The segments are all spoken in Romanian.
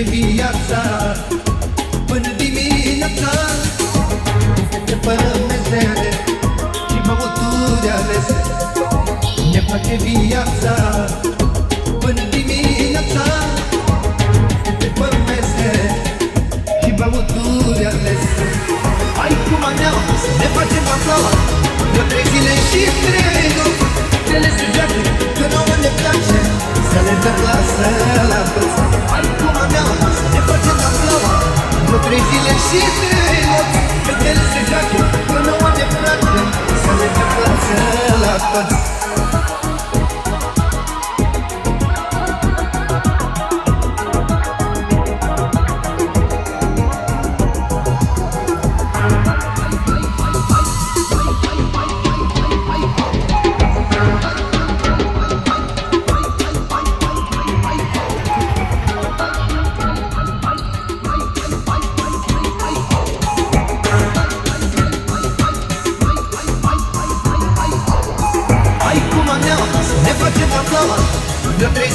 face viața Până dimineața. Fete fără mezere Și băuturi alese. Ne face viața Până dimineața. Fete fără mezere Și băuturi alese. Hai cum mea să ne facem aplaua trei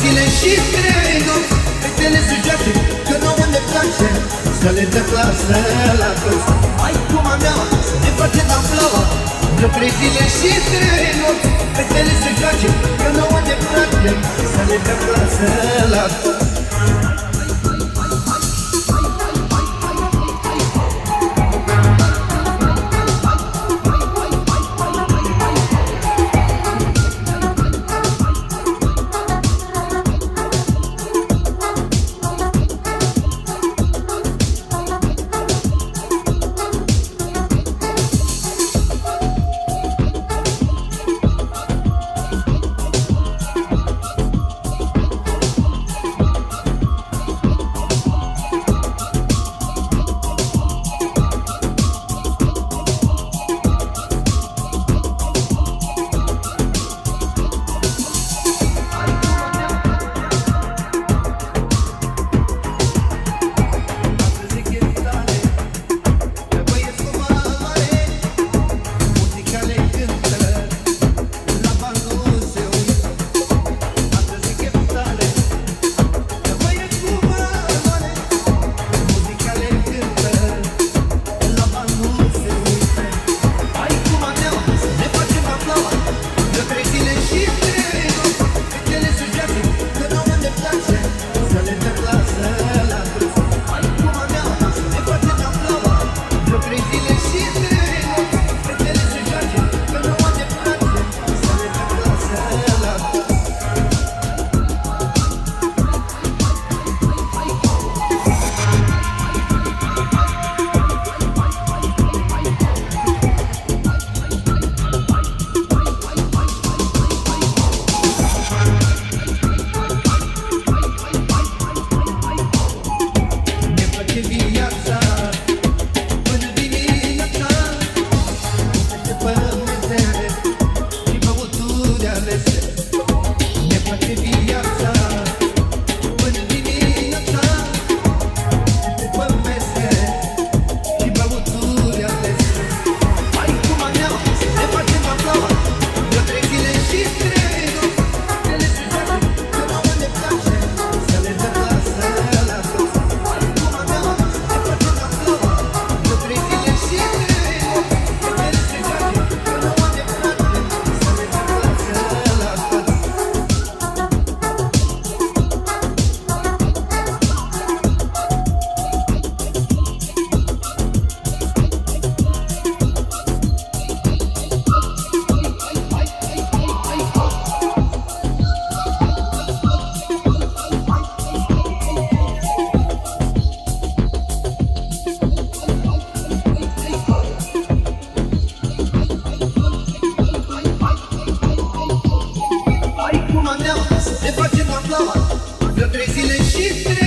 zile și trei nopți Fetele se joacă, că nouă ne place Să le dăm clasă la toți Hai cum mea să ne facem aplaua De trei zile și trei nopți Fetele se joacă, că nouă ne place Să le dăm clasă la toți Ne face viața Please